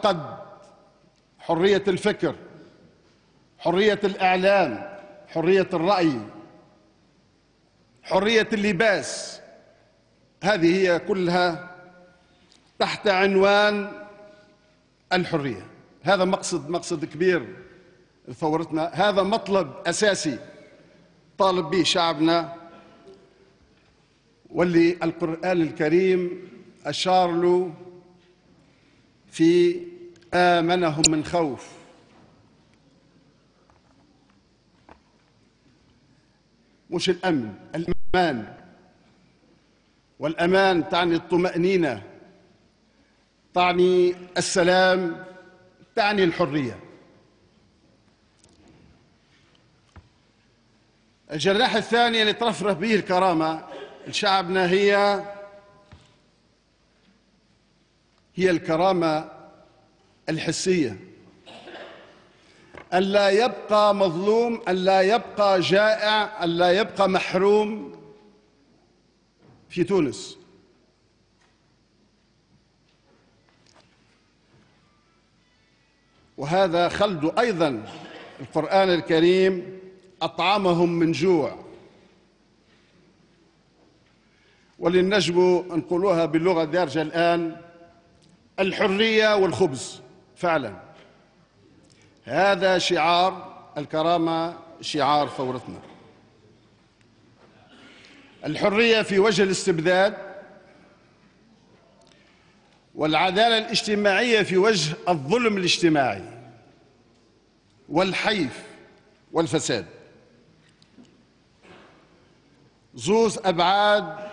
قد حرية الفكر حرية الإعلام حرية الرأي حرية اللباس. هذه هي كلها تحت عنوان الحرية. هذا مقصد مقصد كبير ثورتنا هذا مطلب أساسي طالب به شعبنا واللي القرآن الكريم أشار له في آمنهم من خوف. مش الأمن الأمان. والأمان تعني الطمأنينة تعني السلام تعني الحرية. الجناح الثاني اللي ترفرف به الكرامة لشعبنا هي هي الكرامة الحسية. أن لا يبقى مظلوم أن لا يبقى جائع أن لا يبقى محروم في تونس. وهذا خلد أيضا القرآن الكريم أطعمهم من جوع. وللنجم نقولوها باللغة الدارجة الآن الحرية والخبز فعلا. هذا شعار الكرامة شعار ثورتنا الحرية في وجه الاستبداد والعدالة الاجتماعية في وجه الظلم الاجتماعي والحيف والفساد. زوز أبعاد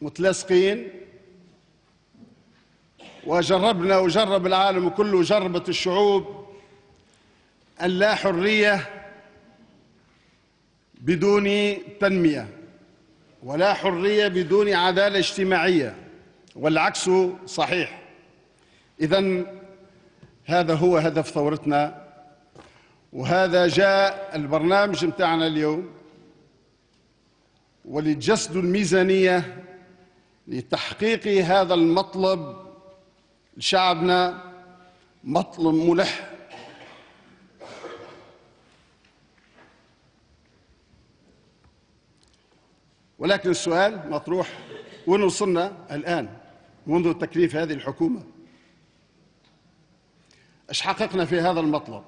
متلاصقين وجربنا وجرب العالم كله وجربت الشعوب أن لا حرية بدون تنمية ولا حرية بدون عدالة اجتماعية والعكس صحيح. إذا هذا هو هدف ثورتنا وهذا جاء البرنامج متاعنا اليوم. ولجسد الميزانية لتحقيق هذا المطلب لشعبنا مطلب ملح. ولكن السؤال مطروح وين وصلنا الآن منذ تكليف هذه الحكومة؟ إيش حققنا في هذا المطلب؟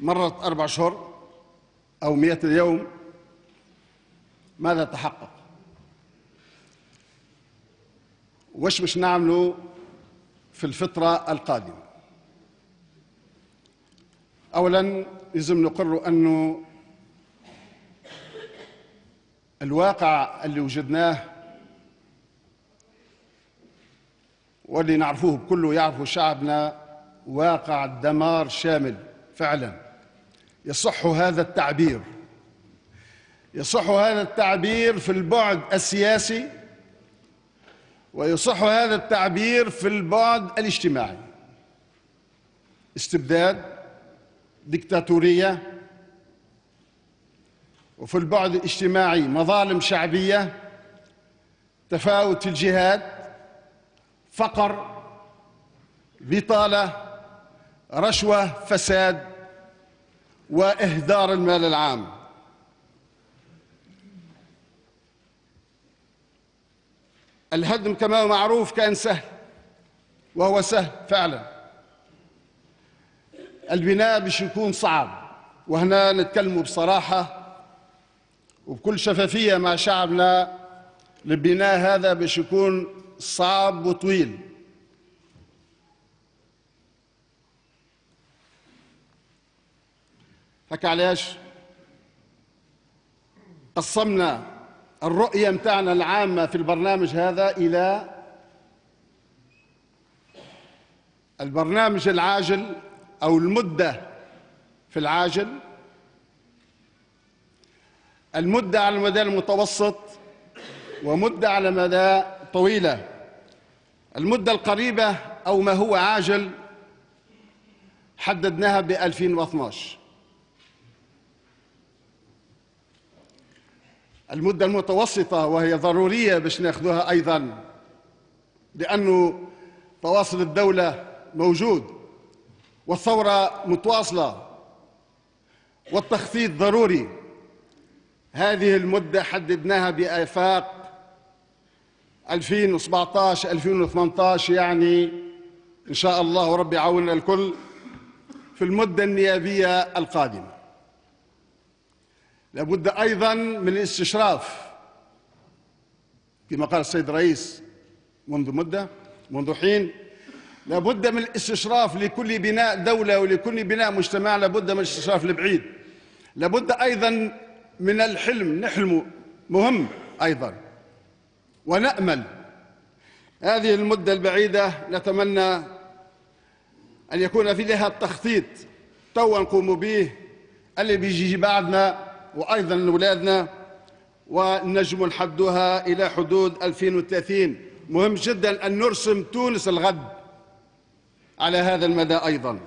مرت أربع أشهر أو مئة يوم ماذا تحقق؟ وش مش نعمله في الفترة القادمة؟ أولا لازم نقر أنه الواقع اللي وجدناه واللي نعرفوه كله يعرفه شعبنا واقع دمار شامل فعلا. يصح هذا التعبير. يصح هذا التعبير في البعد السياسي ويصح هذا التعبير في البعد الاجتماعي. استبداد ديكتاتورية وفي البعد الاجتماعي مظالم شعبية تفاوت في الجهات فقر بطالة رشوة فساد وإهدار المال العام. الهدم كما هو معروف كان سهل وهو سهل فعلا. البناء باش يكون صعب وهنا نتكلموا بصراحة وبكل شفافية مع شعبنا البناء هذا باش يكون صعب وطويل. هكا علاش قسمنا الرؤية متاعنا العامة في البرنامج هذا إلى البرنامج العاجل أو المدة في العاجل. المدة على المدى المتوسط ومدة على مدى طويلة. المدة القريبة أو ما هو عاجل حددناها ب 2012 المدة المتوسطة وهي ضرورية باش ناخذها أيضا لأنه تواصل الدولة موجود والثورة متواصلة والتخطيط ضروري. هذه المدة حددناها بآفاق 2017 2018 يعني إن شاء الله وربي يعاوننا الكل في المدة النيابية القادمة. لابد أيضا من الاستشراف. كما قال السيد الرئيس منذ مدة منذ حين لابد من الاستشراف لكل بناء دولة ولكل بناء مجتمع لابد من الاستشراف البعيد لابد أيضا من الحلم نحلم مهم أيضا. ونأمل. هذه المدة البعيدة نتمنى أن يكون في لها التخطيط. توا نقوم به. اللي بيجي بعدنا وأيضا أولادنا ونجم نحدوها إلى حدود 2030 مهم جدا أن نرسم تونس الغد على هذا المدى أيضا.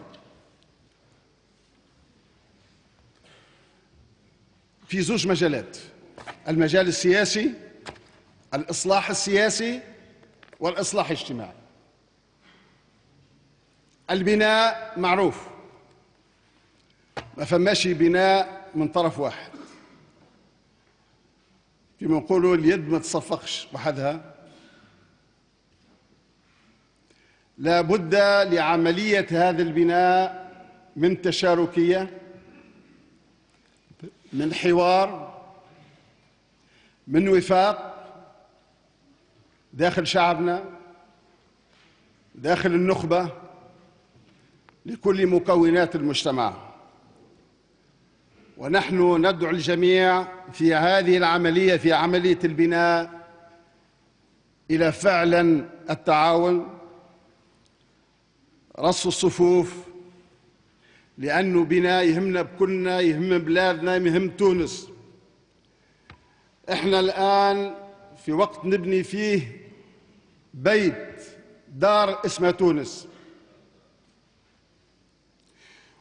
في زوج مجالات المجال السياسي الإصلاح السياسي والإصلاح الاجتماعي. البناء معروف. ما فماش بناء من طرف واحد. كما نقولوا اليد ما تصفقش وحدها لا بد لعملية هذا البناء من تشاركية من حوار من وفاق داخل شعبنا داخل النخبة لكل مكونات المجتمع. ونحن ندعو الجميع في هذه العملية في عملية البناء إلى فعلا التعاون رص الصفوف لأنه بناء يهمنا بكلنا يهم بلادنا يهم تونس. إحنا الآن في وقت نبني فيه بيت دار اسمها تونس.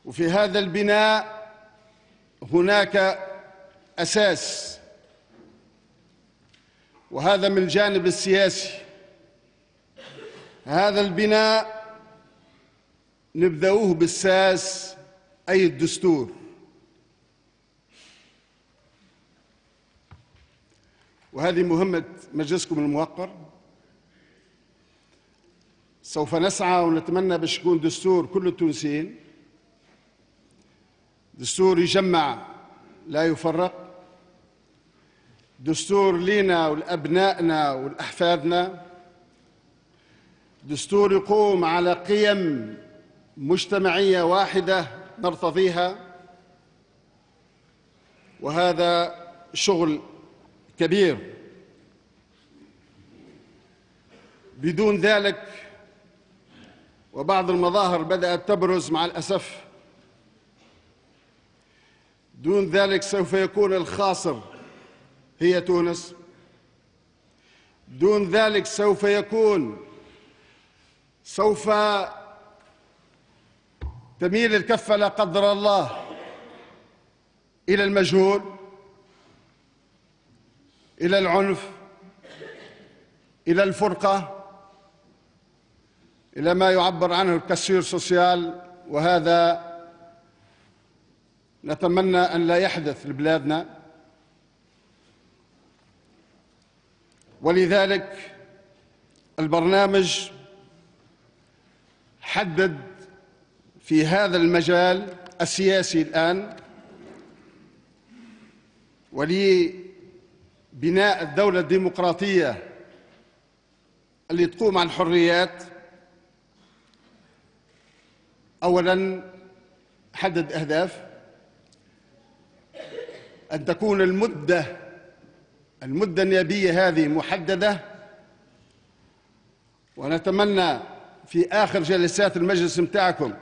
وفي هذا البناء هناك أساس وهذا من الجانب السياسي. هذا البناء نبدأوه بالساس أي الدستور. وهذه مهمة مجلسكم الموقر. سوف نسعى ونتمنى باش يكون دستور كل التونسيين. دستور يجمع لا يفرق. دستور لينا ولأبنائنا ولأحفادنا. دستور يقوم على قيم مجتمعية واحدة نرتضيها. وهذا شغل كبير. بدون ذلك وبعض المظاهر بدأت تبرز مع الأسف. دون ذلك سوف يكون الخاسر هي تونس. دون ذلك سوف يكون سوف تميل الكفة لا قدر الله إلى المجهول إلى العنف إلى الفرقة إلى ما يعبر عنه الكسير سوسيال وهذا نتمنى أن لا يحدث لبلادنا. ولذلك البرنامج حدد في هذا المجال السياسي الآن ولبناء الدولة الديمقراطية اللي تقوم على الحريات. أولا حدد أهداف. أن تكون المدة المدة النيابية هذه محددة. ونتمنى في آخر جلسات المجلس متاعكم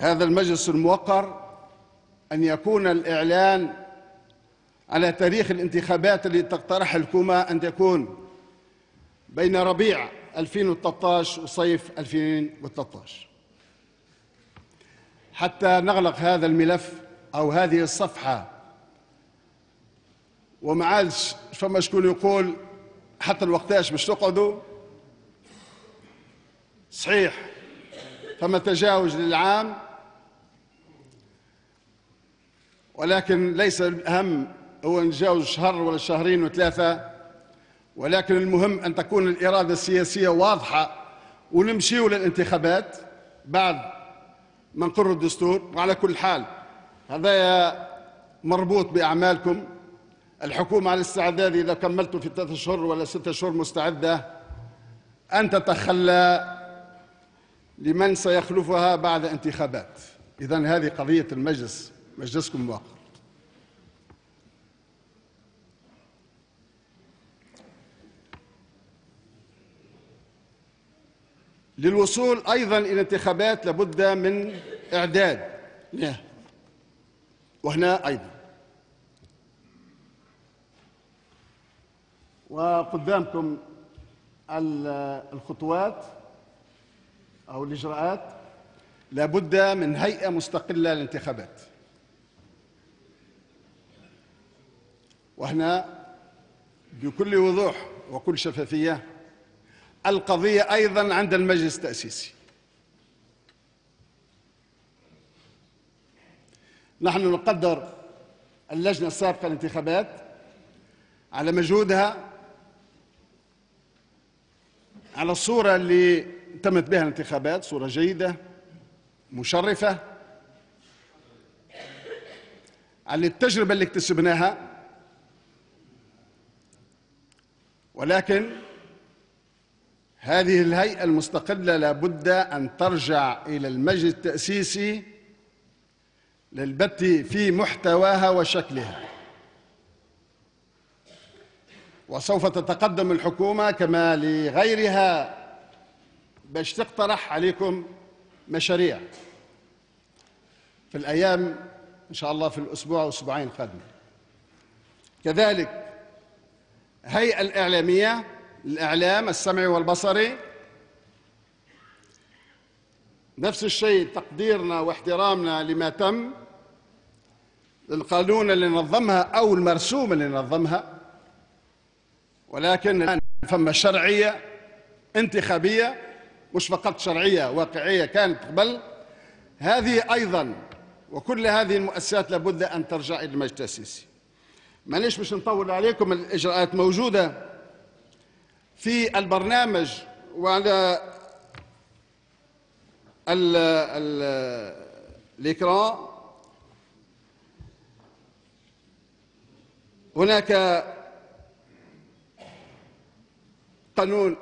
هذا المجلس الموقر أن يكون الإعلان على تاريخ الانتخابات التي تقترح الحكومة أن تكون بين ربيع 2013 وصيف 2013 حتى نغلق هذا الملف أو هذه الصفحة. وما عادش فما شكون يقول حتى الوقتاش باش تقعدوا؟ صحيح. فما تجاوز للعام ولكن ليس الأهم هو نتجاوز شهر ولا شهرين وثلاثة ولكن المهم أن تكون الإرادة السياسية واضحة ونمشيوا للانتخابات بعد ما نقر الدستور وعلى كل حال هذا مربوط بأعمالكم. الحكومة على الاستعداد إذا كملتوا في ثلاثة أشهر ولا ستة أشهر مستعدة أن تتخلى لمن سيخلفها بعد انتخابات. إذا هذه قضية المجلس مجلسكم الموقر للوصول أيضا إلى انتخابات لابد من إعداد. وهنا أيضا. وقدامكم الخطوات أو الإجراءات. لابد من هيئة مستقلة للانتخابات. وهنا بكل وضوح وكل شفافية القضية أيضا عند المجلس التأسيسي. نحن نقدر اللجنة السابقة للانتخابات على مجهودها على الصورة اللي تمت بها الانتخابات صورة جيدة مشرفة على التجربة اللي اكتسبناها. ولكن هذه الهيئة المستقلة لابد أن ترجع إلى المجلس التأسيسي للبت في محتواها وشكلها. وسوف تتقدم الحكومة كما لغيرها. باش تقترح عليكم مشاريع في الأيام إن شاء الله في الأسبوع وأسبوعين القادمين. كذلك هيئة الإعلامية الإعلام السمعي والبصري نفس الشيء تقديرنا واحترامنا لما تم. القانون اللي نظمها أو المرسوم اللي نظمها. ولكن الآن فما شرعية انتخابية مش فقط شرعية واقعية كانت قبل. هذه أيضا وكل هذه المؤسسات لابد أن ترجع إلى المجلس التأسيسي معليش باش نطول عليكم الإجراءات موجودة. في البرنامج وعلى الإكران هناك قانون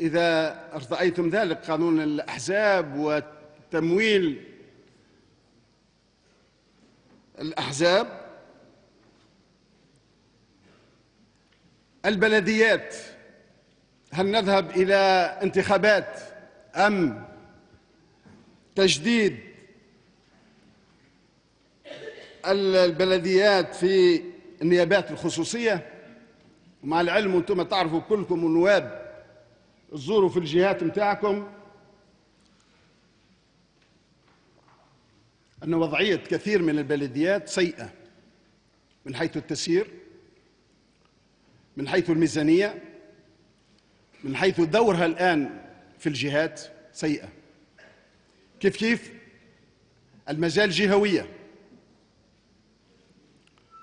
إذا ارتأيتم ذلك قانون الأحزاب وتمويل الأحزاب. البلديات. هل نذهب إلى انتخابات أم تجديد البلديات في النيابات الخصوصية؟ ومع العلم وأنتم تعرفوا كلكم النواب تزوروا في الجهات متاعكم أن وضعية كثير من البلديات سيئة من حيث التسيير من حيث الميزانية. من حيث دورها الآن في الجهات سيئة. كيف كيف؟ المجال جهوية.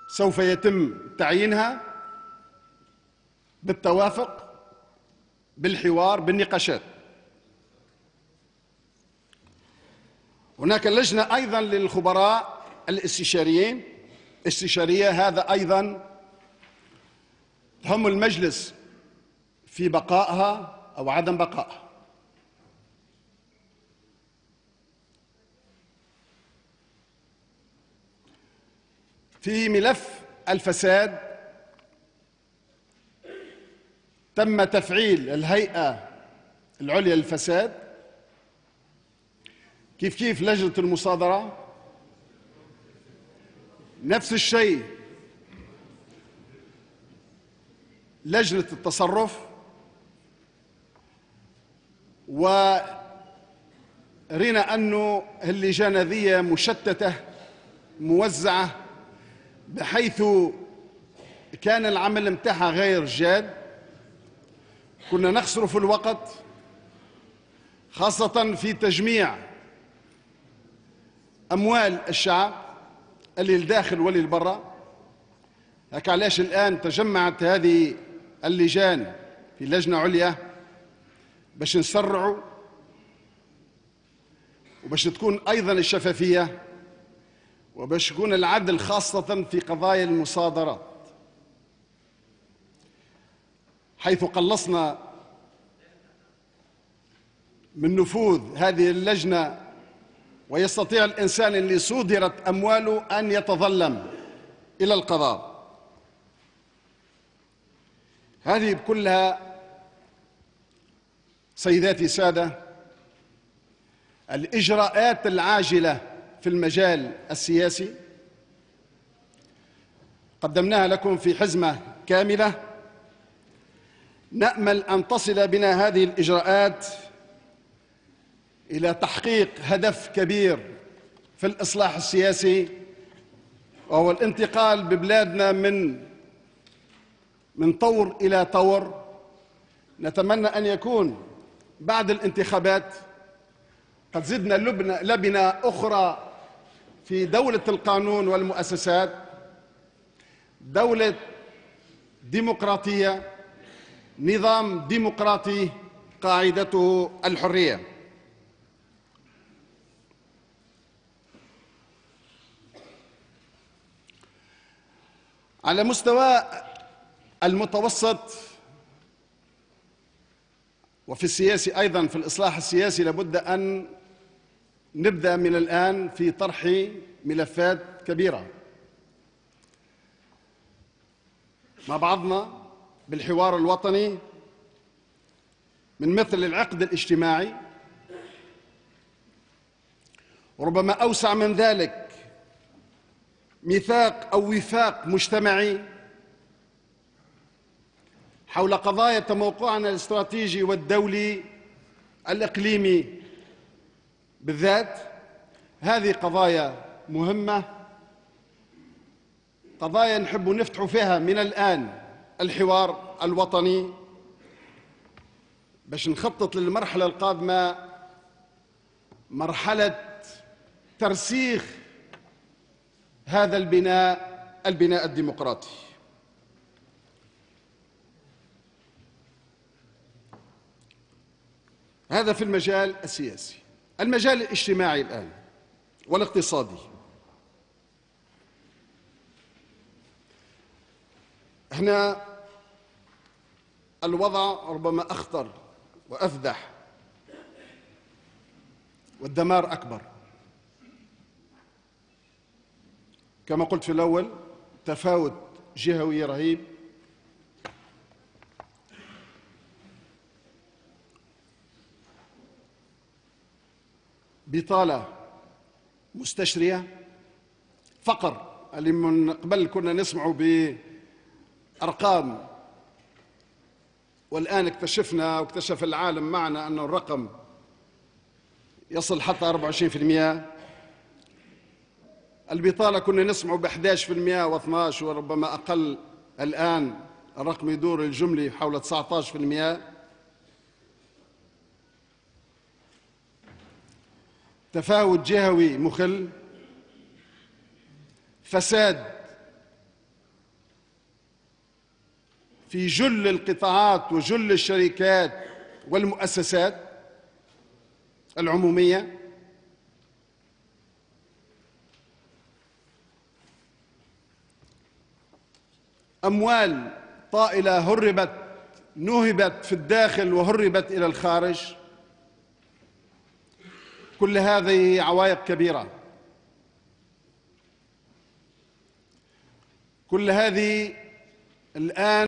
سوف يتم تعيينها بالتوافق بالحوار بالنقاشات. هناك لجنة أيضا للخبراء الاستشاريين. استشارية هذا أيضا هم المجلس في بقائها أو عدم بقائها. في ملف الفساد تم تفعيل الهيئة العليا للفساد. كيف كيف لجنة المصادرة؟ نفس الشيء. لجنة التصرف. ورينا أنه اللجان ذي مشتتة موزعة بحيث كان العمل متاعها غير جاد. كنا نخسر في الوقت خاصة في تجميع أموال الشعب اللي الداخل واللي البرا هكا علاش الآن تجمعت هذه اللجان في لجنة عليا؟ باش نسرعوا وباش تكون أيضا الشفافية وباش يكون العدل خاصة في قضايا المصادرات. حيث قلصنا من نفوذ هذه اللجنة ويستطيع الإنسان اللي صودرت أمواله أن يتظلم إلى القضاء. هذه كلها سيداتي سادة الإجراءات العاجلة في المجال السياسي قدمناها لكم في حزمة كاملة. نأمل أن تصل بنا هذه الإجراءات إلى تحقيق هدف كبير في الإصلاح السياسي وهو الانتقال ببلادنا من من طور إلى طور. نتمنى أن يكون بعد الانتخابات قد زدنا لبنة, لبنة أخرى في دولة القانون والمؤسسات دولة ديمقراطية نظام ديمقراطي قاعدته الحرية. على مستوى المتوسط وفي السياسي أيضا في الإصلاح السياسي لابد أن نبدأ من الآن في طرح ملفات كبيرة. مع بعضنا بالحوار الوطني من مثل العقد الاجتماعي. وربما أوسع من ذلك ميثاق أو وفاق مجتمعي. حول قضايا تموقعنا الاستراتيجي والدولي الإقليمي. بالذات هذه قضايا مهمة قضايا نحب نفتح فيها من الآن الحوار الوطني باش نخطط للمرحلة القادمة مرحلة ترسيخ هذا البناء البناء الديمقراطي. هذا في المجال السياسي. المجال الاجتماعي الآن والاقتصادي. هنا الوضع ربما أخطر وأفدح والدمار أكبر. كما قلت في الأول تفاوت جهوي رهيب بطالة مستشرية. فقر اللي من قبل كنا نسمع بأرقام. والآن اكتشفنا واكتشف العالم معنا أن الرقم يصل حتى 24% البطالة كنا نسمع ب 11% و12 وربما أقل. الآن الرقم يدور الجملي حول 19% تفاوت جهوي مخل فساد في جل القطاعات وجل الشركات والمؤسسات العمومية. أموال طائلة هربت نهبت في الداخل وهربت إلى الخارج. كل هذه عوائق كبيرة. كل هذه الآن